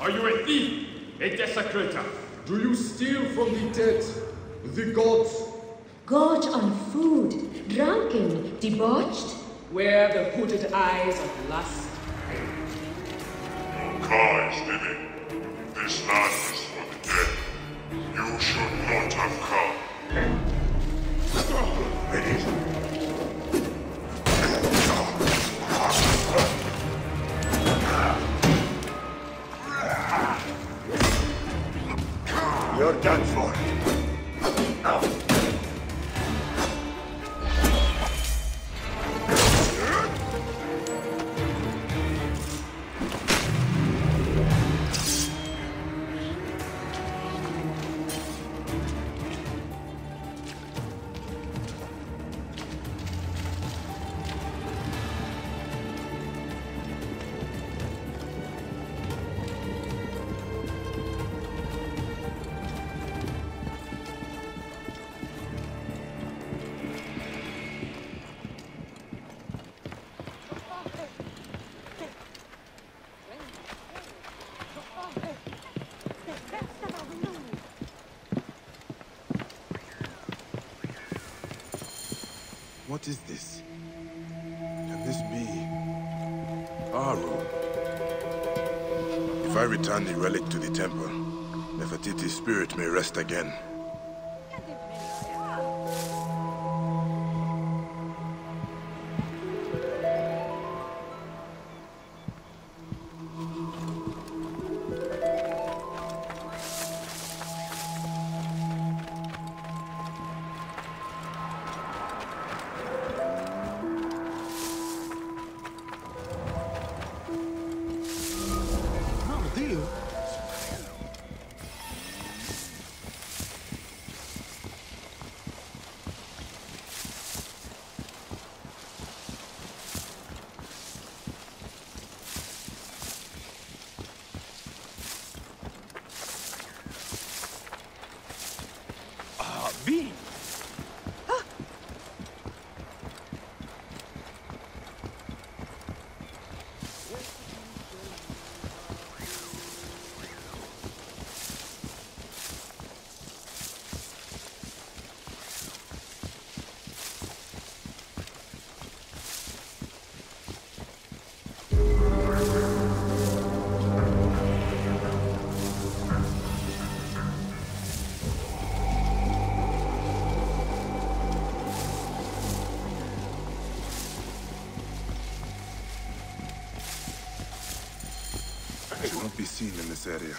Are you a thief? A desecrator? Do you steal from the dead, the gods? Gorge on food, drunken, debauched. Where the hooded eyes of lust. Kai is living. This land is for the dead. You should not have come. Ready? You're done for. What is this? Can this be... Aru? If I return the relic to the temple, Nefertiti's spirit may rest again. Not be seen in this area.